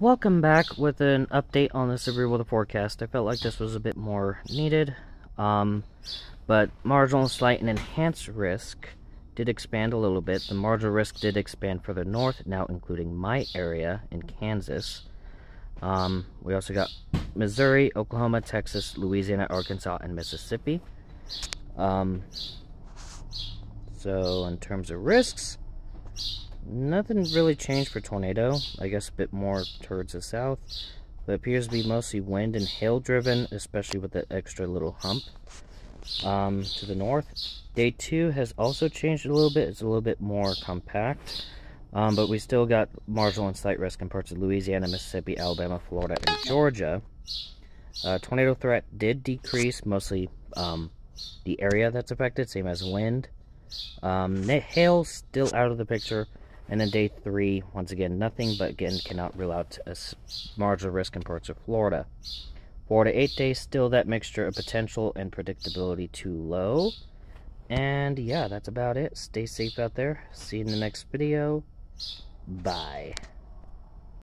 Welcome back with an update on the severe weather forecast. I felt like this was a bit more needed, um, but marginal, slight, and enhanced risk did expand a little bit. The marginal risk did expand further north, now including my area in Kansas. Um, we also got Missouri, Oklahoma, Texas, Louisiana, Arkansas, and Mississippi. Um, so, in terms of risks, Nothing really changed for tornado. I guess a bit more towards the south. But appears to be mostly wind and hail driven, especially with the extra little hump um, to the north. Day two has also changed a little bit. It's a little bit more compact. Um, but we still got marginal and slight risk in parts of Louisiana, Mississippi, Alabama, Florida, and Georgia. Uh, tornado threat did decrease, mostly um, the area that's affected, same as wind. Um, hail still out of the picture. And then day three, once again, nothing, but again, cannot rule out a marginal risk in parts of Florida. Four to eight days, still that mixture of potential and predictability too low. And yeah, that's about it. Stay safe out there. See you in the next video. Bye.